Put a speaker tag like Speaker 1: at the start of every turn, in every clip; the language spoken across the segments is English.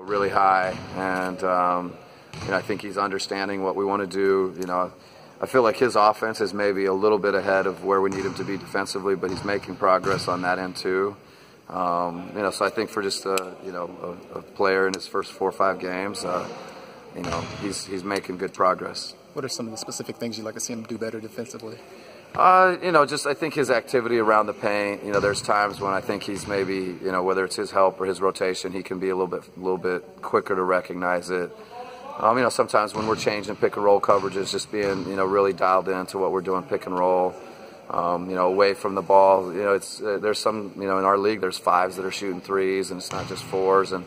Speaker 1: really high, and um, you know, I think he's understanding what we want to do. You know, I feel like his offense is maybe a little bit ahead of where we need him to be defensively, but he's making progress on that end too. Um, you know, so I think for just a you know a, a player in his first four or five games, uh, you know, he's he's making good progress.
Speaker 2: What are some of the specific things you'd like to see him do better defensively?
Speaker 1: Uh, you know, just I think his activity around the paint. You know, there's times when I think he's maybe, you know, whether it's his help or his rotation, he can be a little bit, a little bit quicker to recognize it. Um, you know, sometimes when we're changing pick and roll coverages, just being, you know, really dialed into what we're doing pick and roll. Um, you know, away from the ball. You know, it's uh, there's some, you know, in our league, there's fives that are shooting threes, and it's not just fours. And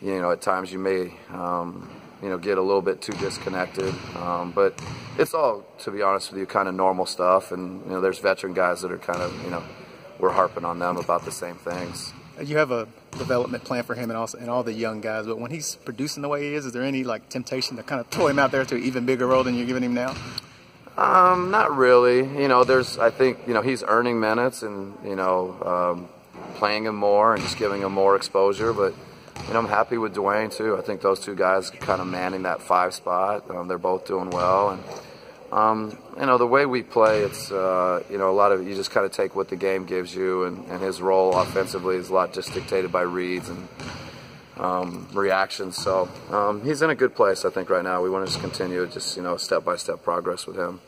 Speaker 1: you know, at times you may, um, you know, get a little bit too disconnected. Um, but it's all, to be honest with you, kind of normal stuff. And you know, there's veteran guys that are kind of, you know, we're harping on them about the same things.
Speaker 2: You have a development plan for him and also and all the young guys. But when he's producing the way he is, is there any like temptation to kind of throw him out there to an even bigger role than you're giving him now?
Speaker 1: Um, not really. You know, there's I think you know he's earning minutes and you know um, playing him more and just giving him more exposure, but know, I'm happy with Dewayne too. I think those two guys kind of manning that five spot. Um, they're both doing well, and um, you know the way we play, it's uh, you know a lot of you just kind of take what the game gives you, and, and his role offensively is a lot just dictated by reads and um, reactions. So um, he's in a good place, I think, right now. We want to just continue just you know step by step progress with him.